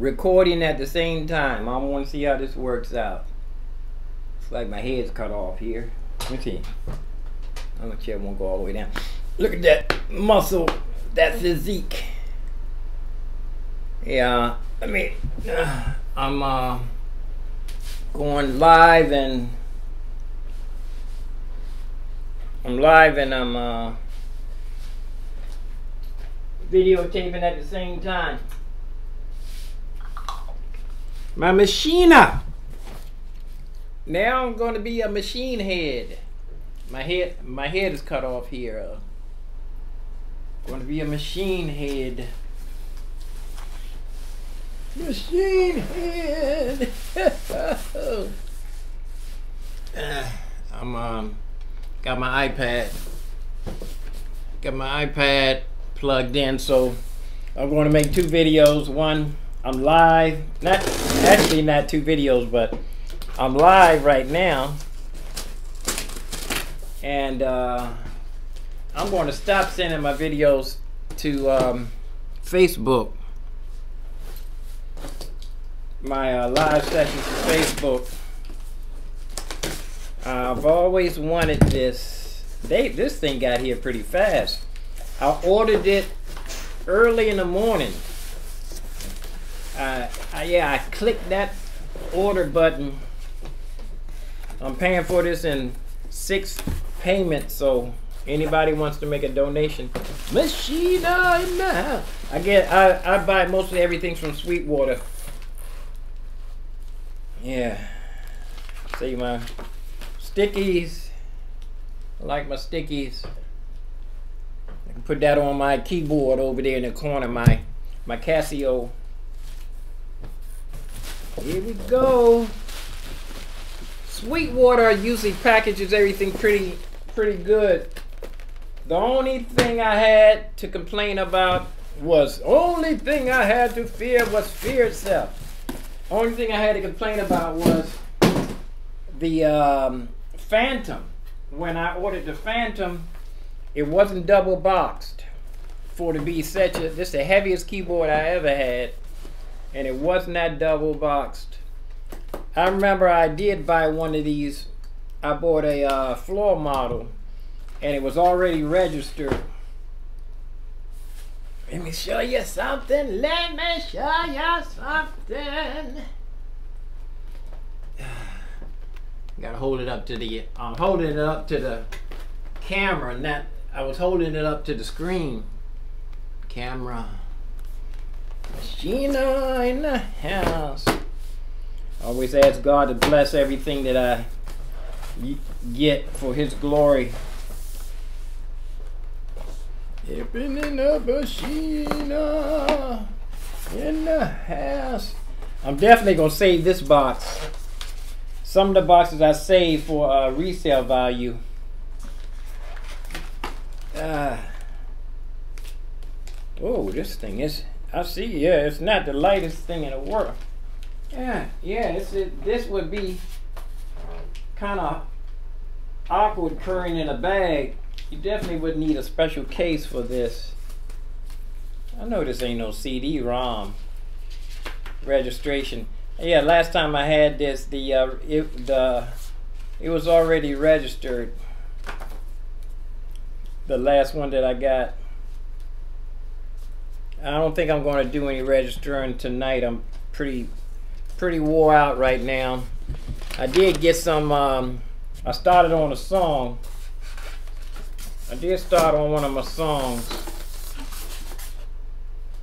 recording at the same time. I want to see how this works out. It's like my head's cut off here. Let me see. I'm gonna won't go all the way down. Look at that muscle, that physique. Yeah, I mean, uh, I'm uh, going live and I'm live and I'm uh, videotaping at the same time. My machina. Now I'm going to be a machine head. My head, my head is cut off here. Uh, going to be a machine head. Machine head. I'm um, got my iPad. Got my iPad plugged in, so I'm going to make two videos. One, I'm live. Not actually not two videos, but I'm live right now. And uh, I'm going to stop sending my videos to um, Facebook. My uh, live sessions to Facebook. I've always wanted this. They this thing got here pretty fast. I ordered it early in the morning. Uh, I, yeah, I clicked that order button. I'm paying for this in six payments, so anybody wants to make a donation, Machina in the house. I get I, I buy mostly everything from Sweetwater. Yeah. See my stickies. I like my stickies. I can put that on my keyboard over there in the corner, my my Casio. Here we go. Sweetwater usually packages everything pretty pretty good. The only thing I had to complain about was only thing I had to fear was fear itself. Only thing I had to complain about was the um, Fantom. When I ordered the Fantom, it wasn't double boxed for to be such a this the heaviest keyboard I ever had, and it was not that double boxed. I remember I did buy one of these. I bought a uh, floor model, and it was already registered. Let me show you something. Let me show you something. Gotta hold it up to the. I'm holding it up to the camera, not. I was holding it up to the screen. Camera. Sheena in the house. Always ask God to bless everything that I get for His glory. Opening up a Sheena in the house. I'm definitely gonna save this box. Some of the boxes I save for uh, resale value. Uh, oh, this thing is. I see. Yeah, it's not the lightest thing in the world. Yeah, yeah. It's it, this would be kind of awkward carrying in a bag. You definitely would need a special case for this. I know this ain't no CD-ROM registration. Yeah, last time I had this, the uh, it the it was already registered. The last one that I got. I don't think I'm going to do any registering tonight. I'm pretty pretty wore out right now. I did get some. Um, I started on a song. I did start on one of my songs.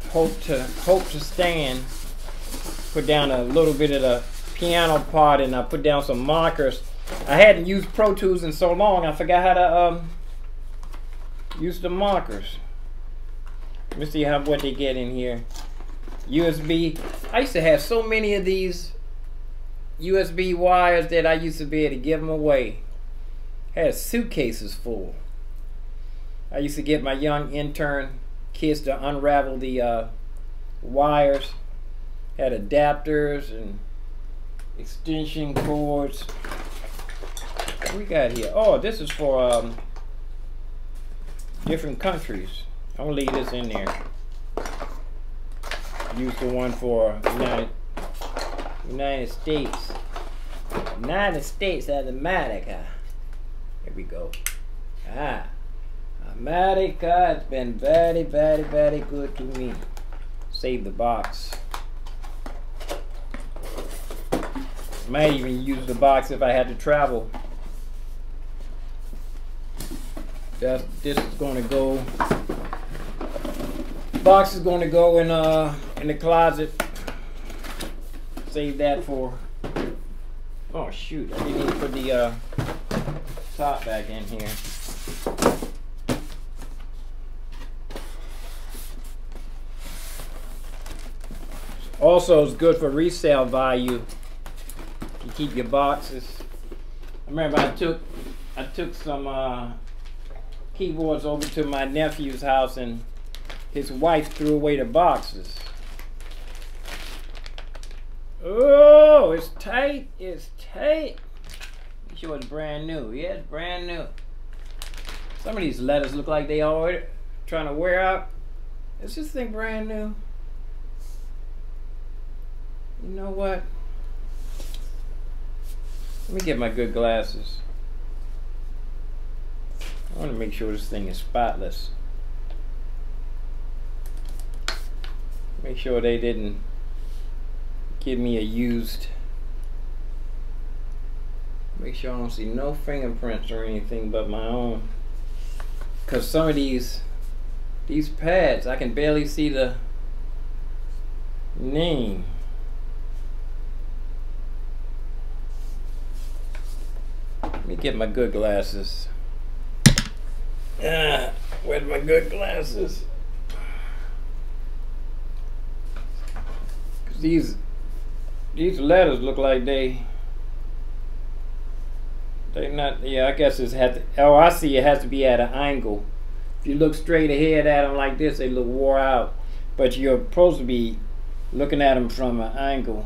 Hope to hope to stand. Put down a little bit of the piano part, and I put down some markers. I hadn't used Pro Tools in so long. I forgot how to um, use the markers. Let me see how what they get in here. USB. I used to have so many of these USB wires that I used to be able to give them away. Had suitcases full. I used to get my young intern kids to unravel the uh, wires. Had adapters and extension cords. What we got here? Oh, this is for um, different countries. I'm gonna leave this in there. use the one for United United States. United States of America. Here we go. Ah. America has been very, very, very good to me. Save the box. Might even use the box if I had to travel. That's, this is going to go. Box is going to go in uh in the closet. Save that for. Oh shoot! I didn't even put the uh, top back in here. Also, it's good for resale value. You keep your boxes. I remember I took I took some uh, keyboards over to my nephew's house and his wife threw away the boxes. Oh, it's tight. It's tight. You sure it's brand new? Yeah, it's brand new. Some of these letters look like they already trying to wear out. Is this thing brand new? You know what? Let me get my good glasses. I want to make sure this thing is spotless. Make sure they didn't give me a used. Make sure I don't see no fingerprints or anything but my own. Cause some of these these pads I can barely see the name. Let me get my good glasses. Ah, where's my good glasses? These these letters look like they they not yeah I guess it's had to, oh I see it has to be at an angle. If you look straight ahead at them like this, they look wore out. But you're supposed to be looking at them from an angle.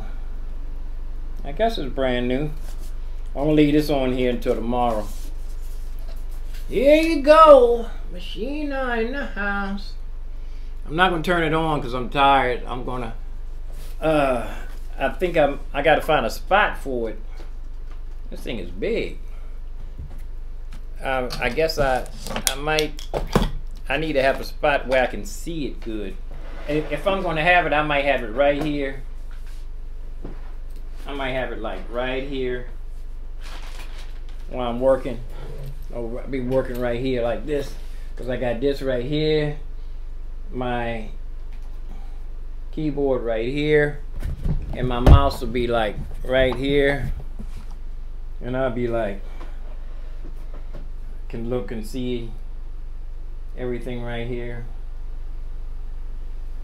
I guess it's brand new. I'm gonna leave this on here until tomorrow. Here you go, machine in the house. I'm not gonna turn it on because I'm tired. I'm gonna. Uh, I think I'm. I gotta find a spot for it. This thing is big. Uh, I guess I. I might. I need to have a spot where I can see it good. And if I'm gonna have it, I might have it right here. I might have it like right here while I'm working. I'll be working right here like this because I got this right here, my keyboard right here, and my mouse will be like right here, and I'll be like can look and see everything right here.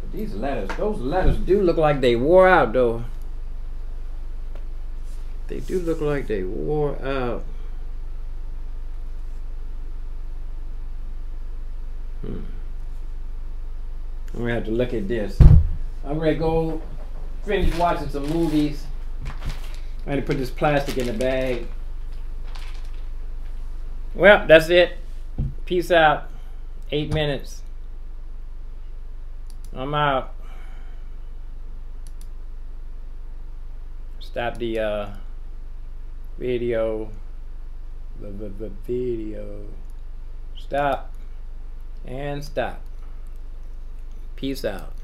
But these letters, those letters do look like they wore out though. They do look like they wore out. Hmm. I'm gonna have to look at this. I'm gonna go finish watching some movies. I'm gonna put this plastic in the bag. Well, that's it. Peace out. Eight minutes. I'm out. Stop the uh, video. The, the, the video. Stop and stop. Peace out.